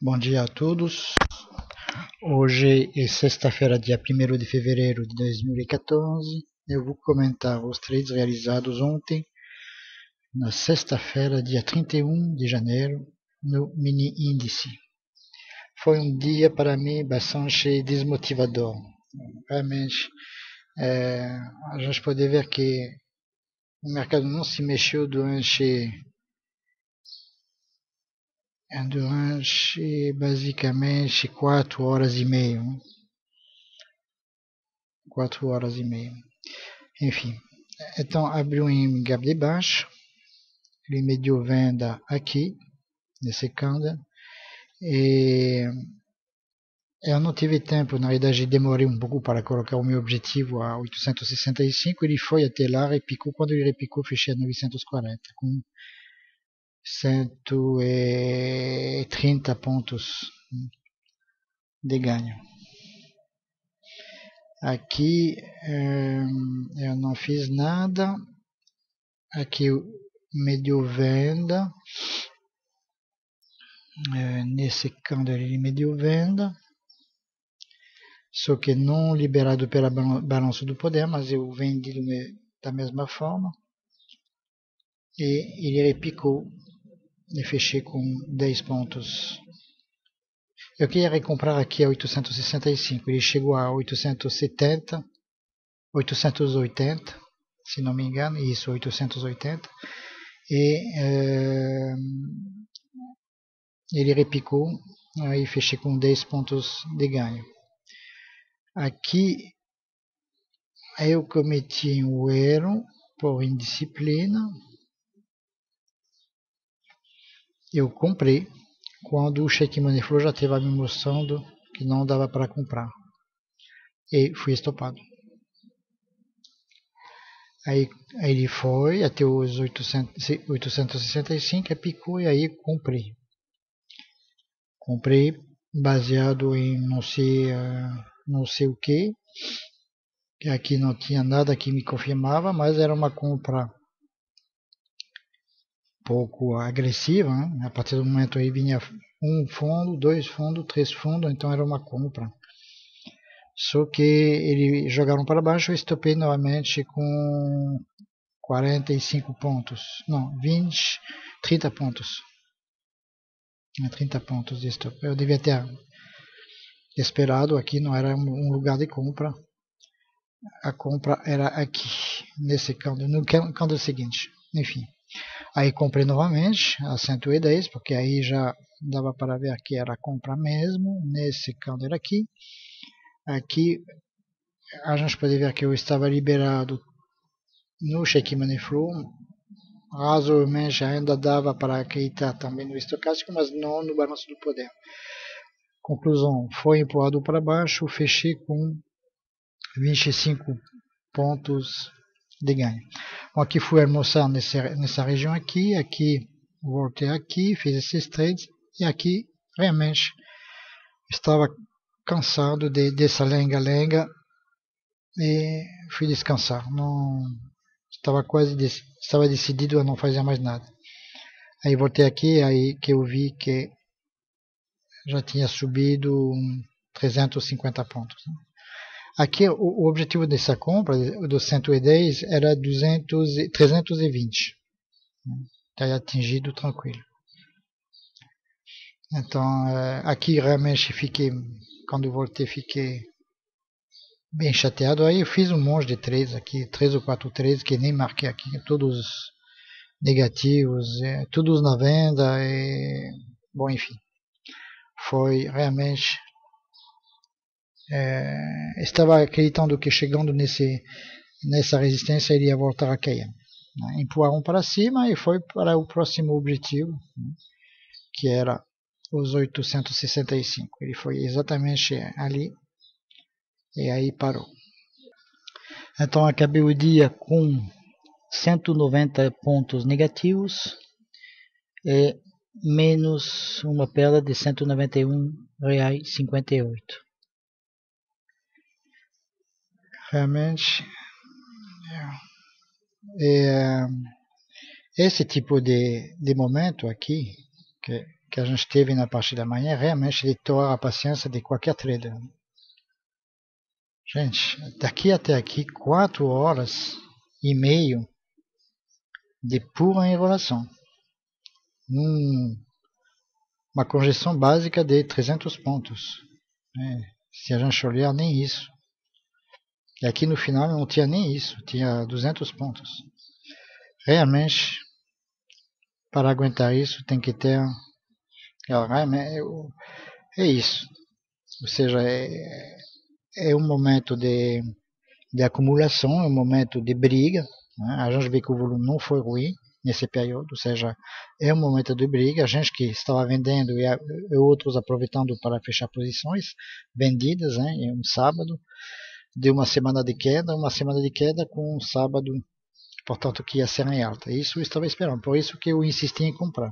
Bom dia a todos. Hoje é sexta-feira, dia 1 de fevereiro de 2014. Eu vou comentar os trades realizados ontem, na sexta-feira, dia 31 de janeiro, no mini índice. Foi um dia para mim bastante desmotivador. Realmente, é, a gente pode ver que o mercado não se mexeu durante durante basicamente quatro horas e meia. Quatro horas e meia. Enfim, então abriu em gap de baixo, ele mediu venda aqui, nesse candle, e eu não tive tempo, na verdade demorei um pouco para colocar o meu objetivo a 865, ele foi até lá, repicou, quando ele repicou fechei a 940, com 130 pontos de ganho. Aqui eu não fiz nada. Aqui mediu venda. Nesse candle ele mediu venda. Só que não liberado pela balança do poder, mas eu vendi da mesma forma. E ele repicou e fechei com 10 pontos. Eu queria recomprar aqui a 865, ele chegou a 870, 880, se não me engano, isso, 880, e é, ele repicou, aí fechei com 10 pontos de ganho. Aqui eu cometi um erro por indisciplina, eu comprei quando o cheque money flow já estava me mostrando que não dava para comprar. E fui estopado. Aí, aí ele foi até os 800, 865 picou e aí comprei. Comprei baseado em não sei uh, não sei o que aqui não tinha nada que me confirmava mas era uma compra pouco agressiva, né? a partir do momento aí vinha um fundo, dois fundos, três fundos, então era uma compra. Só que eles jogaram para baixo, eu estopei novamente com 45 pontos, não, 20, 30 pontos. 30 pontos de stop. Eu devia ter esperado aqui, não era um lugar de compra. A compra era aqui, nesse canto, no canto seguinte. Enfim. Aí comprei novamente a 110, porque aí já dava para ver que era compra mesmo, nesse candle aqui. Aqui a gente pode ver que eu estava liberado no check money flow, razoavelmente ainda dava para acreditar também no estocástico, mas não no balanço do poder. Conclusão, foi empurrado para baixo, fechei com 25 pontos de ganho. Bom, aqui fui almoçar nessa, nessa região aqui, aqui voltei aqui, fiz esses trades e aqui realmente estava cansado de, dessa lenga-lenga e fui descansar. Não estava quase estava decidido a não fazer mais nada. Aí voltei aqui, aí que eu vi que já tinha subido 350 pontos. Né? Aqui o, objetivo dessa compra do 110 era 200, 320. Está atingido tranquilo. Então é, aqui realmente fiquei, quando voltei fiquei bem chateado. Aí eu fiz um monte de três aqui, três ou quatro três que nem marquei aqui, todos negativos, é, todos na venda. E, bom, enfim, foi realmente é, estava acreditando que chegando nesse, nessa resistência ele ia voltar a cair. Né? Empurraram para cima e foi para o próximo objetivo, né? que era os 865. Ele foi exatamente ali e aí parou. Então acabei o dia com 190 pontos negativos e menos uma perda de R$ 191,58 realmente é, esse tipo de, de momento aqui que que a gente teve na parte da manhã realmente detonar a paciência de qualquer trader. Gente, daqui até aqui, quatro horas e meio de pura enrolação. Um, uma conjeção básica de 300 pontos. Né? Se a gente olhar, nem isso. E aqui no final não tinha nem isso, tinha 200 pontos. Realmente, para aguentar isso, tem que ter. É isso. Ou seja, é, é um momento de, de acumulação, é um momento de briga. Né? A gente vê que o volume não foi ruim nesse período, ou seja, é um momento de briga. A gente que estava vendendo e, e outros aproveitando para fechar posições vendidas né, em um sábado de uma semana de queda, uma semana de queda com um sábado, portanto, que ia ser em alta. Isso eu estava esperando, por isso que eu insisti em comprar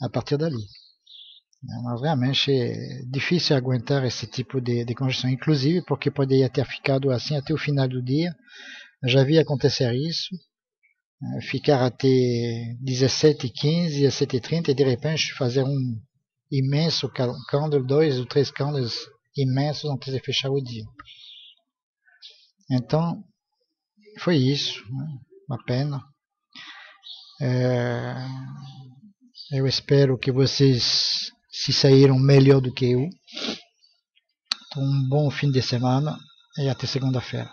a partir dali. Mas realmente é difícil aguentar esse tipo de, de congestão, inclusive porque poderia ter ficado assim até o final do dia. Já vi acontecer isso, né, ficar até 17h15, 17h30 e de repente fazer um imenso candle, dois ou três candles imensos antes de fechar o dia. Então, foi isso, né? uma pena. É, eu espero que vocês se saíram melhor do que eu. Então, um bom fim de semana e até segunda-feira.